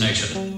destination.